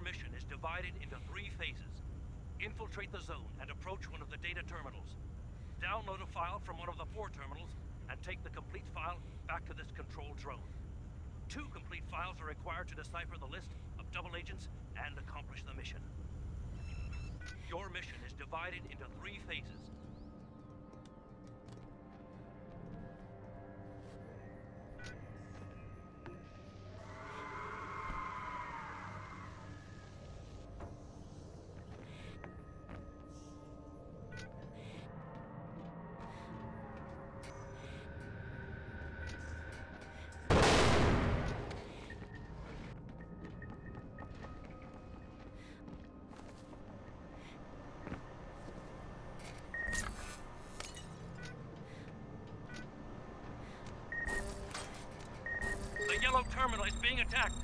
Your mission is divided into three phases. Infiltrate the zone and approach one of the data terminals. Download a file from one of the four terminals and take the complete file back to this control drone. Two complete files are required to decipher the list of double agents and accomplish the mission. Your mission is divided into three phases. Attacked.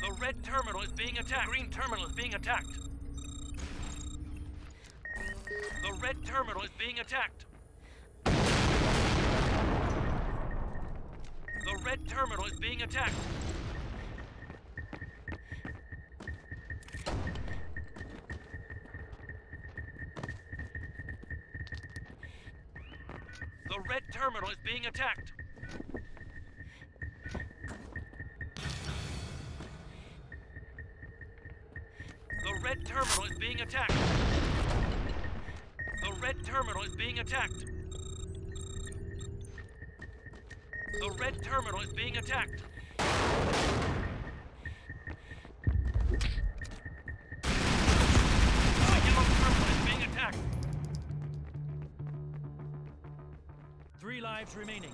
The red terminal is being attacked. Green terminal is being attacked. The red terminal is being attacked. The red terminal is being attacked. The red terminal is being attacked. The red terminal is being attacked. Red terminal is being attacked. The red terminal is being attacked. The yellow terminal is being attacked. Three lives remaining.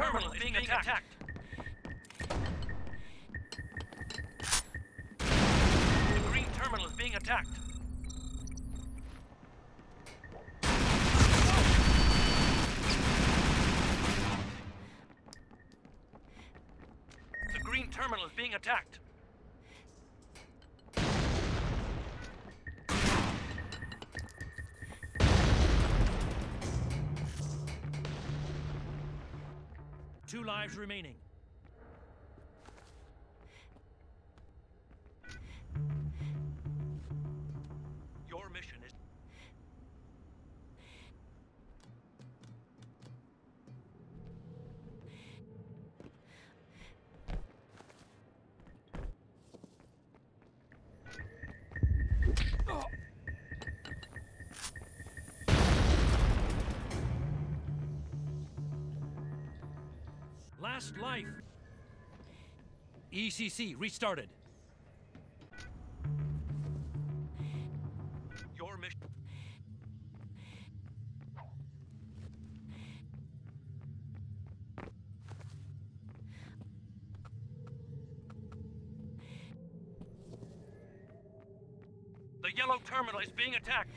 Terminal is being attacked. The green terminal is being attacked. The green terminal is being attacked. Two lives remaining. Life. ECC restarted. your mission. The yellow terminal is being attacked.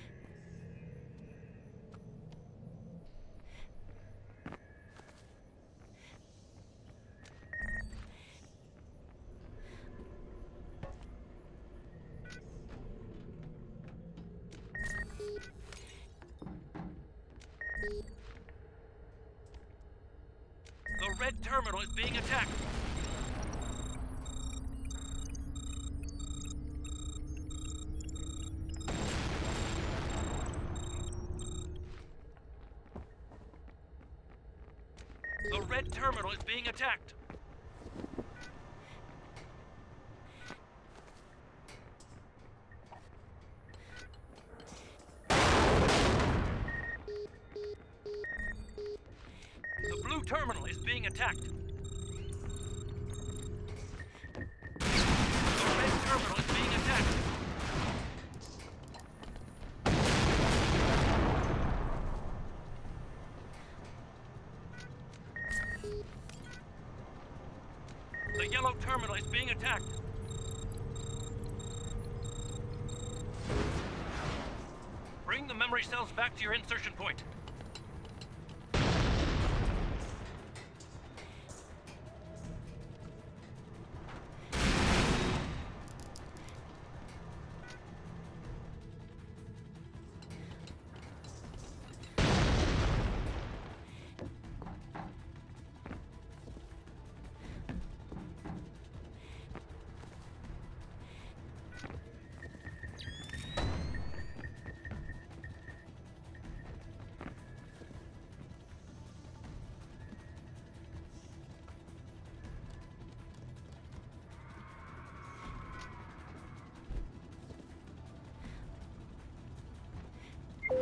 The red terminal is being attacked. The red terminal is being attacked. Terminal is being attacked. Terminal is being attacked. Bring the memory cells back to your insertion point.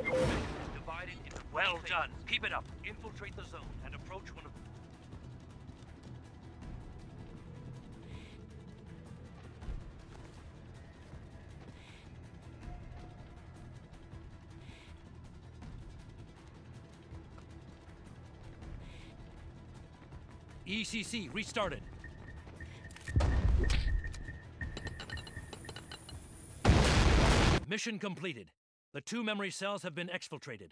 Your is divided well done. Keep it up. Infiltrate the zone and approach one of ECC restarted. Mission completed. The two memory cells have been exfiltrated.